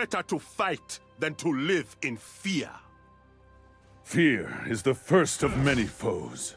better to fight than to live in fear. Fear is the first of many foes.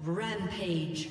Rampage.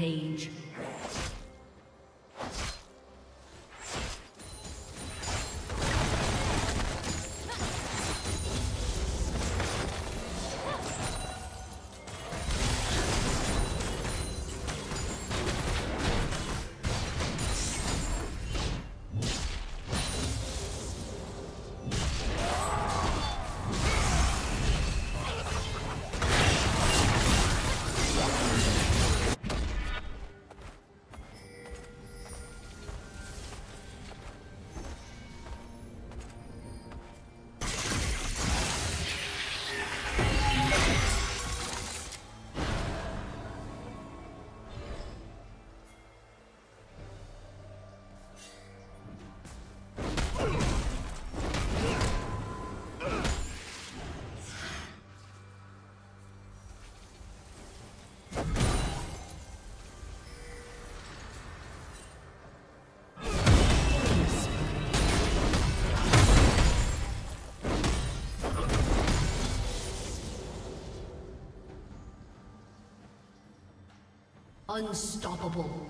Rampage. Unstoppable.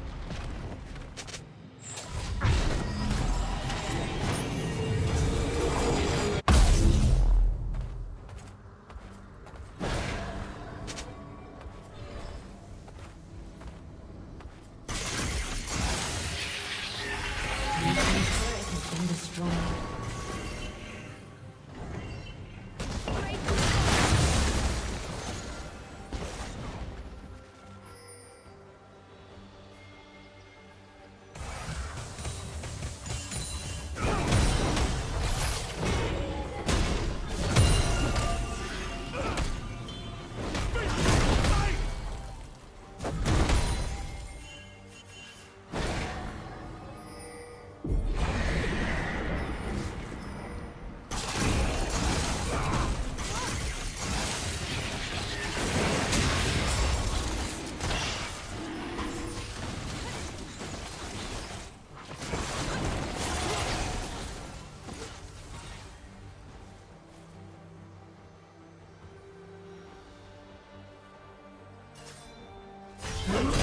Let's go.